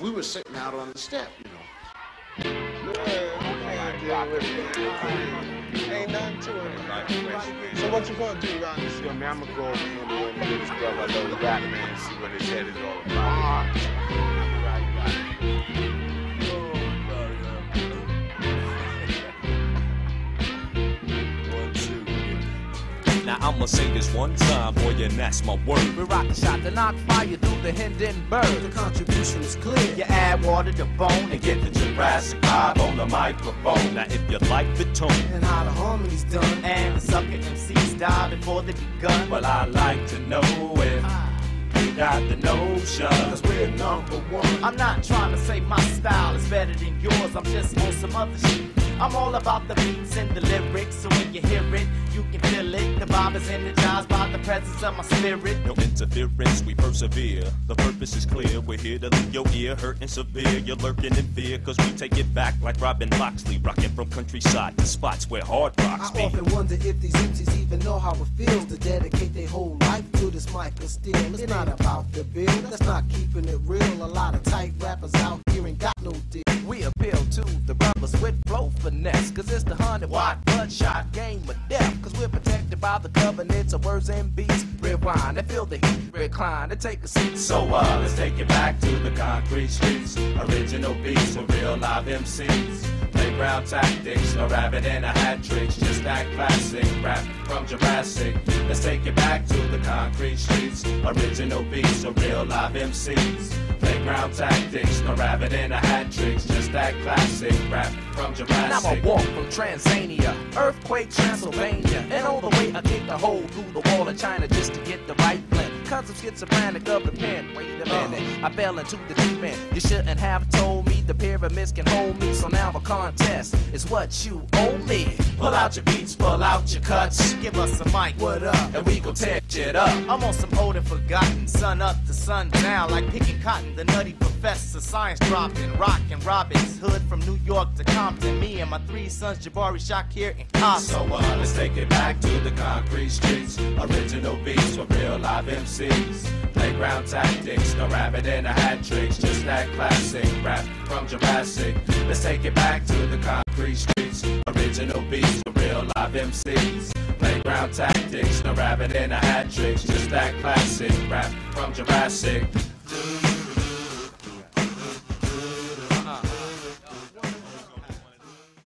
we were sitting out on the step, you know. Ain't nothing to it. So what you gonna do around this Yo, man, I'm gonna go over here and get this brother I know the rap man and see what his head is all about. Ah. Now I'ma say this one time, boy, and that's my word. We rock a shot to knock fire through the Hindenburg. The contribution is clear. You add water to bone and get the Jurassic Five on the microphone. Now if you like the tone, And how the harmony's done. And the sucker MCs die before they begun. Well, I like to know if ah. you got the notion. Cause we're number one. I'm not trying to say my style is better than yours. I'm just on some other shit. I'm all about the beats and the lyrics, it. Is energized by the presence of my spirit. no interference, we persevere. The purpose is clear, we're here to leave your ear hurting severe. You're lurking in fear, cause we take it back like Robin Loxley, rocking from countryside to spots where hard rocks I be. often wonder if these MCs even know how it feels to dedicate their whole life to this mic of steel. It's not about the bill, that's not keeping it real. A lot of tight rappers out here ain't got no deal. We appeal to the brothers with flow finesse, cause it's the hundred watt bloodshot game of death. Cause we're protected by the covenants of words and beats. Rewind and feel the heat, recline and take a seat. So uh, let's take it back to the concrete streets. Original beats with real live MCs. Playground tactics, no rabbit and a hat tricks, just that classic rap from Jurassic. Let's take it back to the concrete streets. Original beats, with real live MCs. Playground tactics, no rabbit and a hat tricks, just that classic rap from Jurassic. Now I walk from Tanzania, earthquake Transylvania, and all the way I kick a hole through the wall of China just to get the right blend. Cause I'm schizophrenic of the pen. Wait a minute, I fell into the deep end. You shouldn't have told the pyramids can hold me. So now a contest is what you owe me. Pull out your beats, pull out your cuts. Give us a mic, what up? And we gon' tear it up. I'm on some old and forgotten, sun up to sun down, like picking cotton. The nutty professor, science dropping, rockin' Robin's Hood from New York to Compton. Me and my three sons, Jabari, Shakir, and Compton. So uh, let's take it back to the concrete streets. Original beats for real live MCs. Playground tactics, no rabbit and a hat tricks, just that classic rap from Jurassic. Let's take it back to the concrete streets. Original beats for real live MCs. Playground tactics, no rabbit and a hat tricks, just that classic rap from Jurassic.